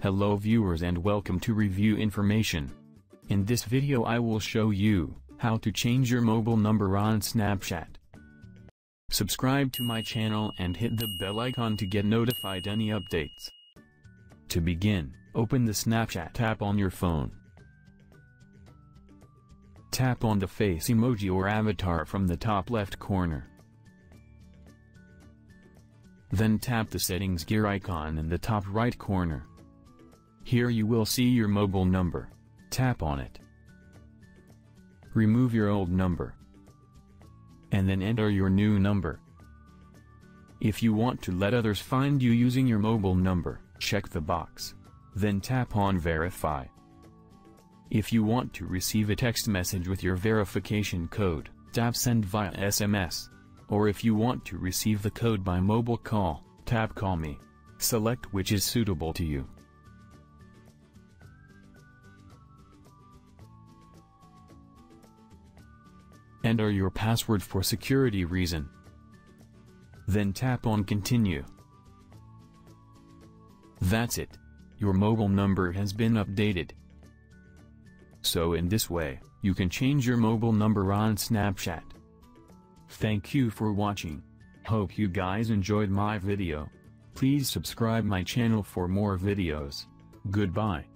Hello viewers and welcome to Review Information. In this video I will show you, how to change your mobile number on Snapchat. Subscribe to my channel and hit the bell icon to get notified any updates. To begin, open the Snapchat app on your phone. Tap on the face emoji or avatar from the top left corner. Then tap the settings gear icon in the top right corner. Here you will see your mobile number. Tap on it. Remove your old number. And then enter your new number. If you want to let others find you using your mobile number, check the box. Then tap on Verify. If you want to receive a text message with your verification code, tap Send via SMS. Or if you want to receive the code by mobile call, tap Call Me. Select which is suitable to you. Enter your password for security reason. Then tap on Continue. That's it. Your mobile number has been updated. So in this way, you can change your mobile number on Snapchat. Thank you for watching. Hope you guys enjoyed my video. Please subscribe my channel for more videos. Goodbye.